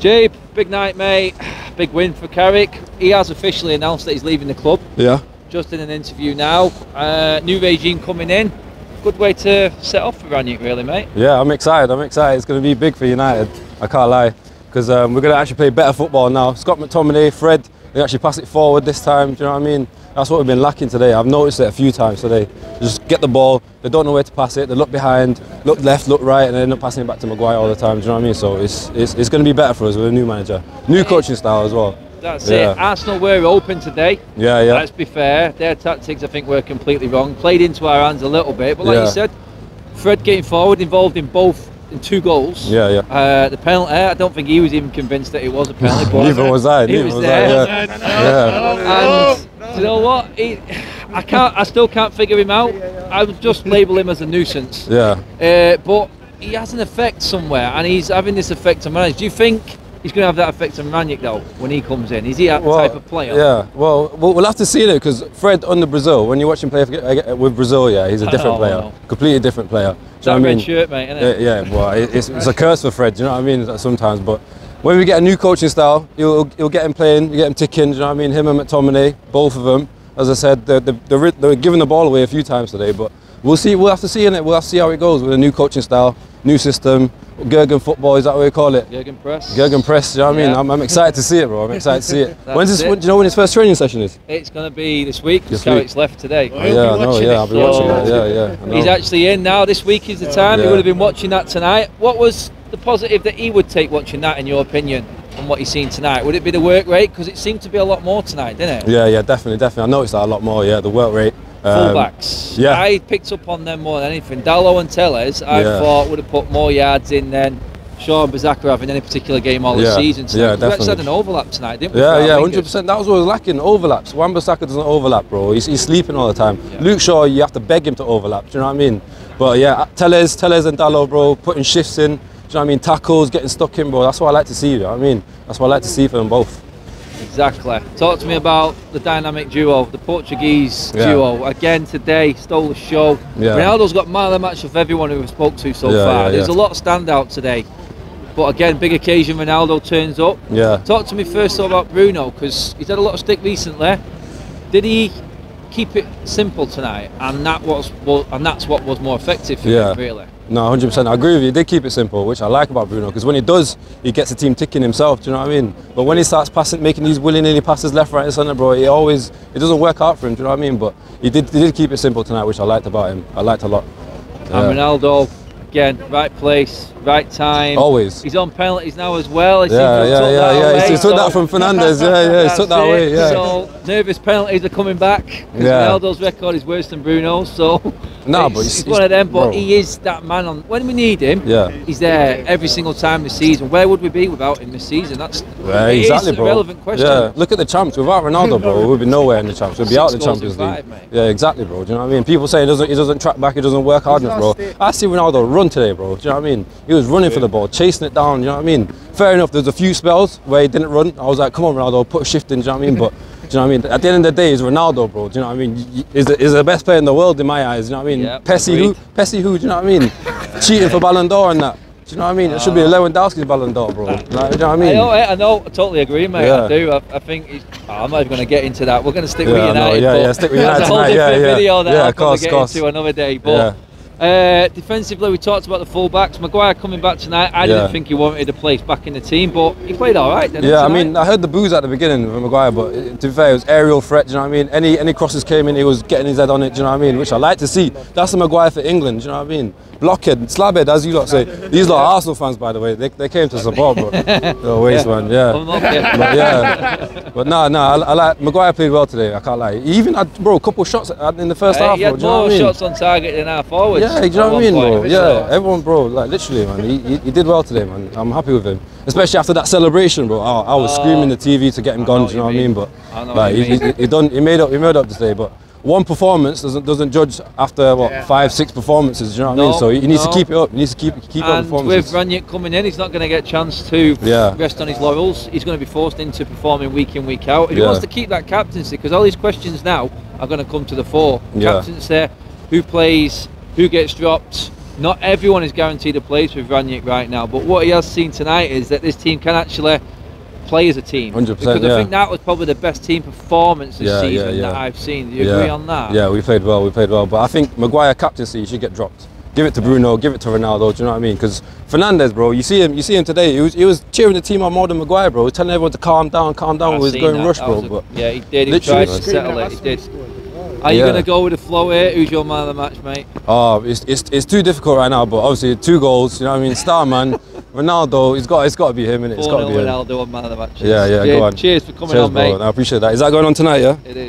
Jabe, big night, mate. Big win for Carrick. He has officially announced that he's leaving the club. Yeah. Just in an interview now. Uh, new regime coming in. Good way to set off for Rangnick, really, mate. Yeah, I'm excited. I'm excited. It's going to be big for United. I can't lie. Because um, we're going to actually play better football now. Scott McTominay, Fred, they actually pass it forward this time. Do you know what I mean? That's what we've been lacking today. I've noticed it a few times today. They just get the ball, they don't know where to pass it, they look behind, look left, look right, and they end up passing it back to Maguire all the time. Do you know what I mean? So it's, it's, it's going to be better for us with a new manager. New coaching style as well. That's Yeah. it. Arsenal were open today. Yeah, yeah. Let's be fair. Their tactics, I think, were completely wrong. Played into our hands a little bit, but like Yeah. you said, Fred getting forward, involved in both, in two goals. Yeah, yeah. Uh, the penalty, I don't think he was even convinced that it was a penalty. Neither was I. He Neither was was I. there. Yeah. yeah. And you know what? He, I can't. I still can't figure him out. I would just label him as a nuisance. Yeah. Uh, but he has an effect somewhere, and he's having this effect on Rangnick. Do you think he's going to have that effect on Rangnick though when he comes in? Is he that type of player? Yeah, well, we'll, we'll have to see it because Fred under Brazil, when you watch him play with Brazil, yeah, he's a different Oh, player, completely different player. Do you That know what I red mean? shirt, mate, innit? Yeah, yeah, well, it's, it's a curse for Fred. Do you know what I mean? Sometimes, but when we get a new coaching style, you'll, you'll get him playing, you get him ticking. You know what I mean? Him and McTominay, both of them. As I said, they're, they're, they're, giving the ball away a few times today, but we'll see. We'll have to see in it. We'll have to see how it goes with a new coaching style, new system. Gegen football is that what we call it? Jurgen Press. Gegen press, you know what I mean? I'm, I'm excited to see it, bro. I'm excited to see it. When's this, it. when, do you know when his first training session is? It's going to be this week because This week. Carrick's left today. yeah, I know, yeah, I'll be So- watching it. Yeah, yeah. He's actually in now. This week is the time. He would have been watching that tonight. What was the positive that he would take watching that, in your opinion, from what he's seen tonight? Would it be the work rate? Because it seemed to be a lot more tonight, didn't it? Yeah, yeah, definitely, definitely. I noticed that a lot more, yeah, the work rate. Um, Fullbacks. yeah. I picked up on them more than anything. Dalot and Telles, I Yeah. thought would have put more yards in than Sean and Bissaka have in any particular game all Yeah, this season. Tonight. yeah, 'Cause We had an overlap tonight, didn't we? Yeah, yeah, hundred percent. That was what was lacking. Overlaps. Wan-Bissaka doesn't overlap, bro. He's, he's sleeping all the time. Yeah. Luke Shaw, you have to beg him to overlap. Do you know what I mean? But yeah, Telles, Telles and Dalot, bro, putting shifts in. Do you know what I mean? Tackles, getting stuck in, bro. That's what I like to see. You know what I mean? That's what I like to see for them both. Exactly. Talk to me about the dynamic duo, the Portuguese Yeah. duo. Again today, stole the show. Yeah. Ronaldo's got man of the match of everyone who we've spoke to so Yeah, far. There's a lot of standout today. But again, big occasion, Ronaldo turns up. Yeah. Talk to me first about Bruno, because he's had a lot of stick recently. Did he keep it simple tonight? And that was, well, and that's what was more effective for Yeah. him, really. No, 100%. I agree with you. He did keep it simple, which I like about Bruno, because when he does, he gets the team ticking himself. Do you know what I mean? But when he starts passing, making these willy-nilly passes left, right, and centre, bro, he always it doesn't work out for him. Do you know what I mean? But he did he did keep it simple tonight, which I liked about him. I liked a lot. And Yeah. Ronaldo, again, right place, right time. Always. He's on penalties now as well. He Yeah, yeah, took yeah, that yeah. He- away, he took so- that from Fernandes. Yeah, yeah. He took that it. away. Yeah. So nervous penalties are coming back. 'cause Yeah. Ronaldo's record is worse than Bruno's. So Nah, it's, but he's- it's he's- one of them. But bro. he is that man on when we need him. Yeah. he's there every single time this season. Where would we be without him this season? That's Yeah, it is exactly, a bro. relevant question. Yeah, look at the champs. Without Ronaldo, bro, we'd be nowhere in the champs. We'd be Six out of the Champions five, League. mate. Yeah, exactly, bro. Do you know what I mean? People say he doesn't, he doesn't track back, he doesn't work hard enough, bro. I see Ronaldo run today, bro. Do you know what I mean? He was running for the ball, chasing it down. You know what I mean? Fair enough. There's a few spells where he didn't run. I was like, come on, Ronaldo, put a shift in. Do you know what I mean? But do you know what I mean? At the end of the day, it's Ronaldo, bro. Do you know what I mean? Y- y- He's the, he's the best player in the world in my eyes. Do you know what I mean? Yeah, Pessi who? agreed. Pessi who? Do you know what I mean? Cheating for Ballon d'Or and that. Do you know what I mean? It should be ah. Lewandowski's Ballon d'Or, bro. Like, do you know what I I mean? know, I know, I totally agree, mate. I do. I, I think he's, oh, I'm not even going to get into that. We're going to stick Yeah, with I know. United. Yeah, yeah, stick with That's United a whole tonight. Yeah, different yeah. video that Yeah, I'll of course, probably get course. into another day. But uh, defensively, we talked about the fullbacks. Maguire coming back tonight. I Yeah. didn't think he wanted a place back in the team, but he played all right. Yeah, I mean, I heard the boos at the beginning of Maguire, but to be fair, it was aerial threat. Do you know what I mean? Any any crosses came in, he was getting his head on it. Do you know what I mean? Which I like to see. That's the Maguire for England. Do you know what I mean? Blockhead, slabhead, as you lot say. These lot are Arsenal fans, by the way. They, they came to support, but the waste man. Yeah. Unlucky. But yeah, but no, no, I, I like Maguire played well today. I can't lie. He even had bro a couple shots in the first Uh, half. he Bro, had you know more I mean? shots on target than our forwards. Yeah, do you know what I mean, bro? Yeah, everyone, bro, like literally, man. He, he, he did well today, man. I'm happy with him, especially after that celebration, bro. I, I was oh. screaming the TV to get him gone. Do you know what I mean? But I like, he, he, done, he made up, he made up today. But one performance doesn't doesn't judge after what five, six performances. Do you know what I mean? So he, needs no. to keep it up. He needs to keep keep up And with performances. Rangnick coming in, he's not going to get a chance to Yeah. rest on his laurels. He's going to be forced into performing week in, week out. If he wants to keep that captaincy, because all these questions now are going to come to the fore. Yeah. Captaincy, who plays, who gets dropped, not everyone is guaranteed a place with Rangnick right now, but what he has seen tonight is that this team can actually play as a team. 100%, Because yeah. I think that was probably the best team performance this Yeah, yeah, season that. I've seen. Do you agree on that? Yeah, we played well. We played well, but I think Maguire captaincy should get dropped. Give it to Bruno. Give it to Ronaldo. Do you know what I mean? Because Fernandes, bro, you see him. You see him today. He was, he was cheering the team on more than Maguire, bro. He was telling everyone to calm down, calm down. I've He was going that. rush, That bro. a- but yeah, he did. He tried to settle it. He did. Are you Yeah. going to go with the flow here? Who's your man of the match, mate? Oh, it's, it's, it's too difficult right now, but obviously two goals, you know what I mean? Star man, Ronaldo, it's got, it's got to be him, innit? It's got to be 0 him. Ronaldo man of the match. Yeah, yeah, cheers, go on. Cheers for coming Cheers, on, bro. mate. I appreciate that. Is that going on tonight, yeah? It is.